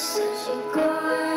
as you go